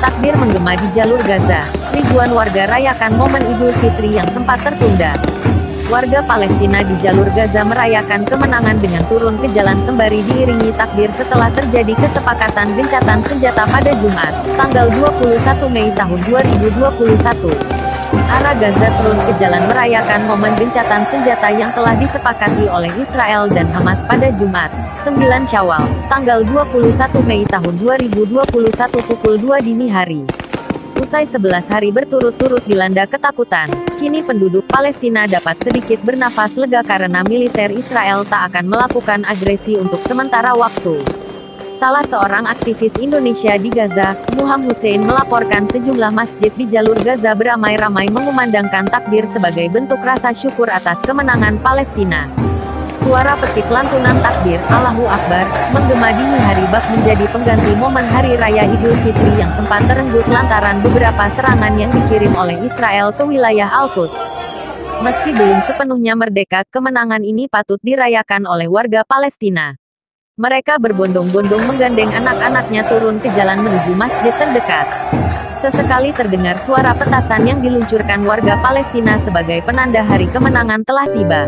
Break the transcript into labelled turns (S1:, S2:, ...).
S1: bergema di jalur Gaza. Ribuan warga rayakan momen Idul Fitri yang sempat tertunda. Warga Palestina di jalur Gaza merayakan kemenangan dengan turun ke jalan sembari diiringi takbir setelah terjadi kesepakatan gencatan senjata pada Jumat, tanggal 21 Mei tahun 2021. Arah Gaza turun ke jalan merayakan momen gencatan senjata yang telah disepakati oleh Israel dan Hamas pada Jumat, 9 Syawal, tanggal 21 Mei tahun 2021 pukul 2 dini hari. Usai 11 hari berturut-turut dilanda ketakutan, kini penduduk Palestina dapat sedikit bernafas lega karena militer Israel tak akan melakukan agresi untuk sementara waktu. Salah seorang aktivis Indonesia di Gaza, Muhammad Hussein melaporkan sejumlah masjid di jalur Gaza beramai-ramai mengumandangkan takbir sebagai bentuk rasa syukur atas kemenangan Palestina. Suara petik lantunan takbir, Allahu Akbar, menggema dini hari bak menjadi pengganti momen Hari Raya Idul Fitri yang sempat terenggut lantaran beberapa serangan yang dikirim oleh Israel ke wilayah Al-Quds. Meski belum sepenuhnya merdeka, kemenangan ini patut dirayakan oleh warga Palestina. Mereka berbondong-bondong menggandeng anak-anaknya turun ke jalan menuju masjid terdekat. Sesekali terdengar suara petasan yang diluncurkan warga Palestina sebagai penanda hari kemenangan telah tiba.